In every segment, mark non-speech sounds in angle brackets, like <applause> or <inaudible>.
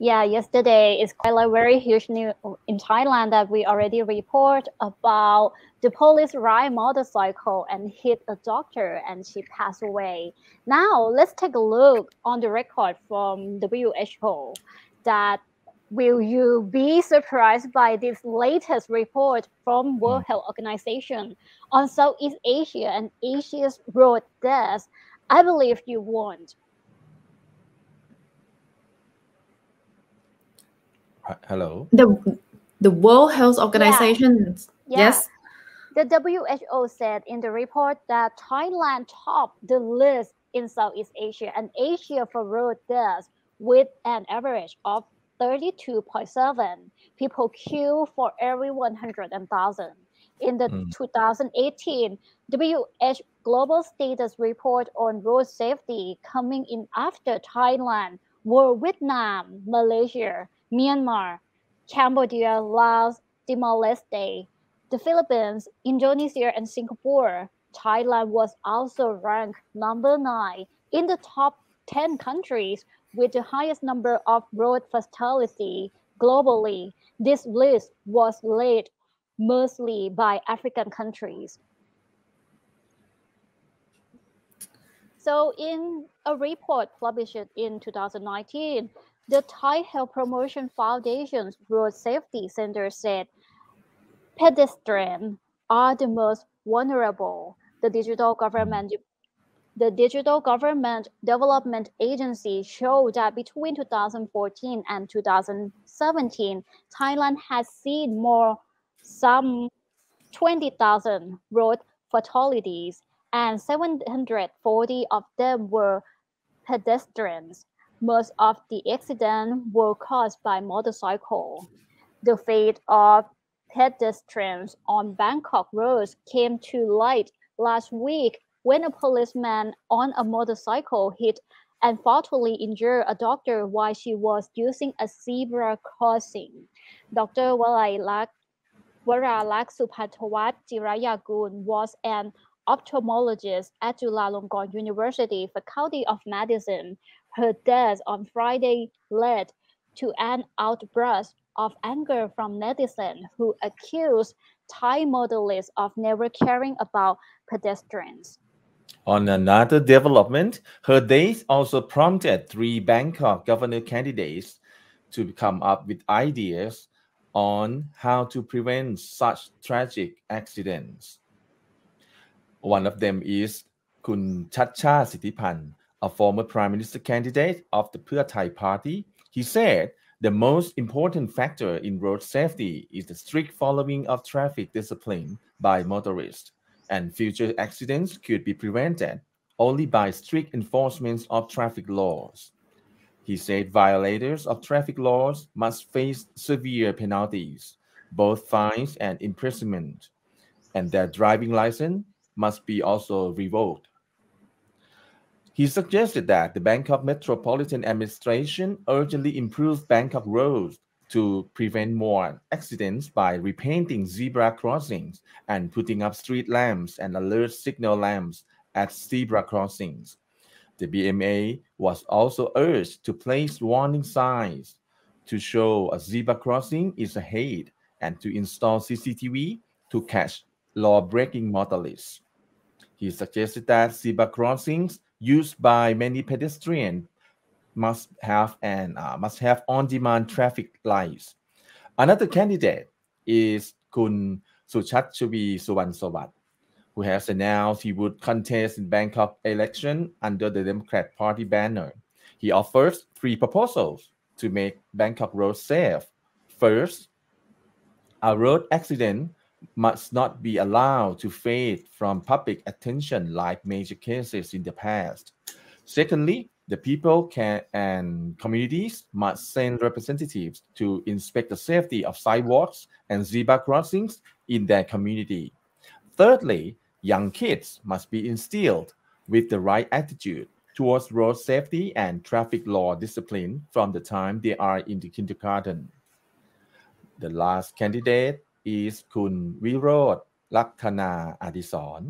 Yeah, yesterday is quite a very huge news in Thailand that we already report about the police ride motorcycle and hit a doctor and she passed away. Now let's take a look on the record from WHO that will you be surprised by this latest report from hmm. World Health Organization on Southeast Asia and Asia's road deaths? I believe you won't. Hello? The the world health organization yeah. yes? The who said in the report that thailand topped the list in southeast asia and asia for road deaths with an average of 32.7 people killed for every 100,000 in the mm. 2018 WHO Global Status Report on Road Safety coming in after Thailand were Vietnam, Malaysia, Myanmar, Cambodia, Laos, Timor-Leste, the Philippines, Indonesia, and Singapore. Thailand was also ranked number nine in the top 10 countries with the highest number of road fatalities globally. This list was led mostly by African countries. So, in a report published in 2019, the Thai Health Promotion Foundation's Road Safety Center said pedestrians are the most vulnerable. The digital government the Digital Government Development Agency showed that between 2014 and 2017, Thailand has seen more some 20,000 road fatalities and 740 of them were pedestrians. Most of the accidents were caused by motorcycle. The fate of pedestrians on Bangkok roads came to light last week when a policeman on a motorcycle hit and fatally injured a doctor while she was using a zebra crossing. Dr. Walailak Waralak Supatawat Jirayagun was an ophthalmologist at Chulalongkorn University Faculty of Medicine her death on Friday led to an outburst of anger from netizens who accused Thai motorists of never caring about pedestrians. On another development, her death also prompted three Bangkok governor candidates to come up with ideas on how to prevent such tragic accidents. One of them is Kun Chadchart Sittipunt, a former prime minister candidate of the Pheu Thai party, he said the most important factor in road safety is the strict following of traffic discipline by motorists, and future accidents could be prevented only by strict enforcement of traffic laws. He said violators of traffic laws must face severe penalties, both fines and imprisonment, and their driving license must be also revoked. He suggested that the Bangkok Metropolitan Administration urgently improve Bangkok roads to prevent more accidents by repainting zebra crossings and putting up street lamps and alert signal lamps at zebra crossings. The BMA was also urged to place warning signs to show a zebra crossing is ahead and to install CCTV to catch law-breaking motorists. He suggested that zebra crossings used by many pedestrians must have and uh, must have on-demand traffic lights. Another candidate is Kun Suchatvee Suwansawat who has announced he would contest in Bangkok election under the Democrat Party banner. He offers three proposals to make Bangkok roads safe. First, a road accident must not be allowed to fade from public attention like major cases in the past. Secondly, the people can and communities must send representatives to inspect the safety of sidewalks and zebra crossings in their community. Thirdly, young kids must be instilled with the right attitude towards road safety and traffic law discipline from the time they are in the kindergarten. The last candidate is คุณวิโรธลักษณาอดิศร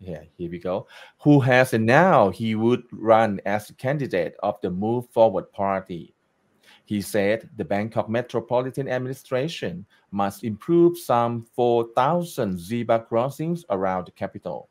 Yeah, here we go. Who has now he would run as a candidate of the Move Forward Party. He said the Bangkok Metropolitan Administration must improve some 4,000 zebra crossings around the capital.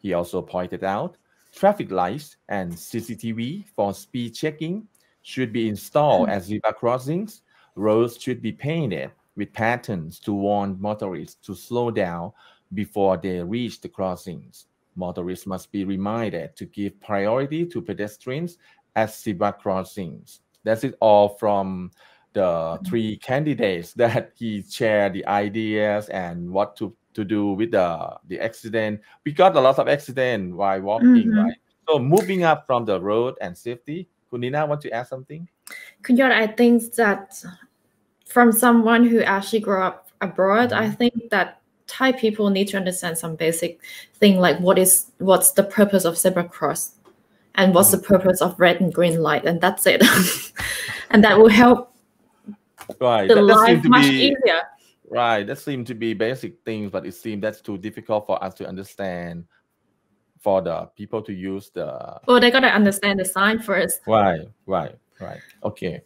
He also pointed out traffic lights and CCTV for speed checking should be installed at zebra crossings. Roads should be painted with patterns to warn motorists to slow down before they reach the crossings. Motorists must be reminded to give priority to pedestrians at zebra crossings. That's it all from the three candidates <laughs> that he shared the ideas and what to, to do with the, the accident. We got a lot of accident while walking, Mhm. right? So moving up from the road and safety, Kunina, want to add something? Kunjot, I think that from someone who actually grew up abroad, I mm-hmm. think that Thai people need to understand some basic thing like what is what's the purpose of zebra cross and what's the mm-hmm. purpose of red and green light and that's it. <laughs> and that will help Right. the that, that life to much be easier. right. That seemed to be basic things, but it seemed that's too difficult for us to understand for the people to use the Well, they gotta understand the sign first. right, right, right. Okay.